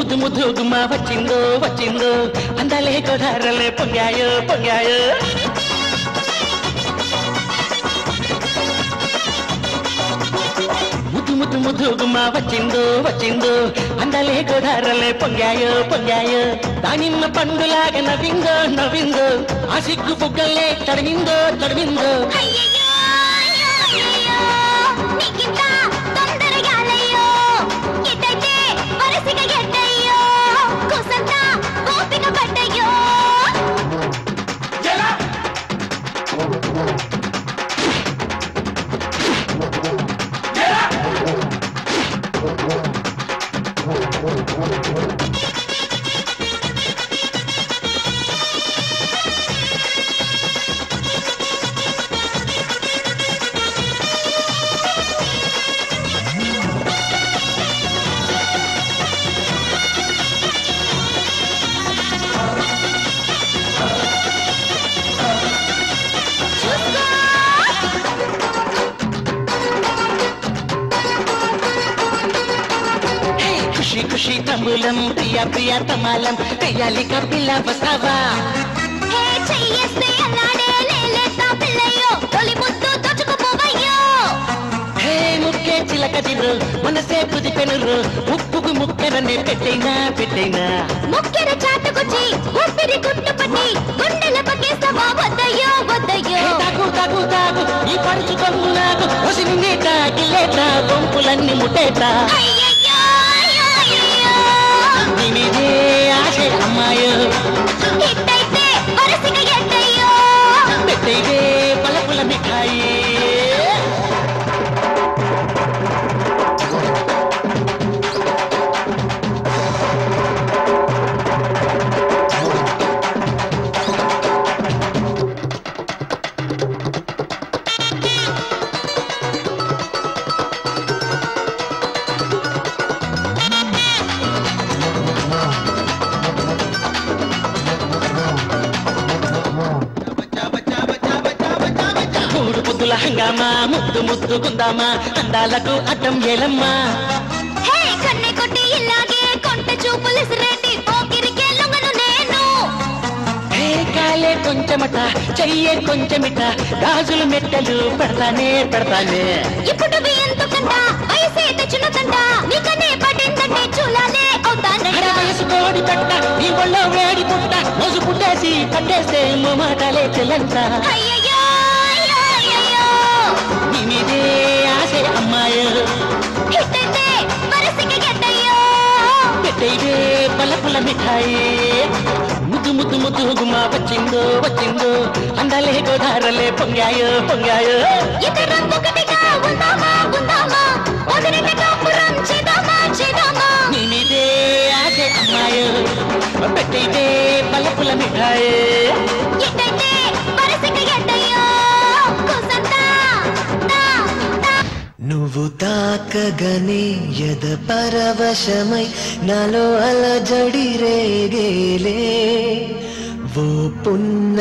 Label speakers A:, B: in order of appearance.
A: ముద్దు ముద్దు గుమ్మ వచ్చిందో వచ్చిందో. అందాలే గోదారలే పొంగాయో పొంగాయో. ముద్దు ముద్దు ముద్దు గుమ్మ వచ్చిందో వచ్చిందో. అందాలే గోదారలే పొంగాయో పొంగాయో. దానిమ్మ పండులాగా నవ్విందో నవ్విందో. ఆ సిగ్గు బుగ్గలే తడిమిందో తడిమిందో.
B: అయ్యయ్యో, లేలేస్తా పిల్లయ్యో. తొలి ముద్దు దోచుకుపోవయ్యో.
A: హే ముక్కే చిలక జిరు మనసే పుది పెనురు ఉప్పుకు ముక్కెననే పెట్టైనా పెట్టైనా
B: ముక్కెర చాటుకొచ్చి ఊపిరి గుట్టుపట్టి గుండెల పక్కేస్తావా వద్దయ్యో వద్దయ్యో
A: తాగు తాగు తాగు ఈ పరుచు కొమ్ము నాకు వసిలిందేట గిల్లేట గొంపులన్నీ ముట్టేట
B: అయ్యయ్యో,
A: పెట్టైదే హంగామా ముద్దు ముద్దు గుందామా అందాలకు అడ్డం ఏలమ్మా? కొంచెమట చెయ్యే కొంచెమిట గాజులు మెట్టలు పెడతానే పెడతానే.
B: ఇప్పుడు ఎందుకంట? వయసే తెచ్చునుకంట. నీకనే పడిందంటే చూలాలే అవుతానంట.
A: అరే వయసు కోడి పెట్ట నీ ఒళ్ళో వేడి పుట్ట పుట్టేసి కట్టేస్తే మాటలే
B: అయ్యో, అయ్యయ్యో. ఇట్టయితే వరసగా ఎట్టయ్యో.
A: పెట్టైదే పలపుల మిఠాయి ముద్దు ముద్దు ముద్దు గుమా వచ్చిందో వచ్చిందో అందాలే గోదారలే పొంగాయో పొంగాయో
B: ఇద్దరం ఒకటిగా ఉందామా ఉందామా వదిలిన కాపురం చేద్దామా చేద్దామా
A: నీ మీదే ఆశే అమ్మాయి పెట్టైదే పలపుల మిఠాయి
C: తాకగనే యద పరవశమై నాలో అలజడి రేగేలే. ఓ పున్న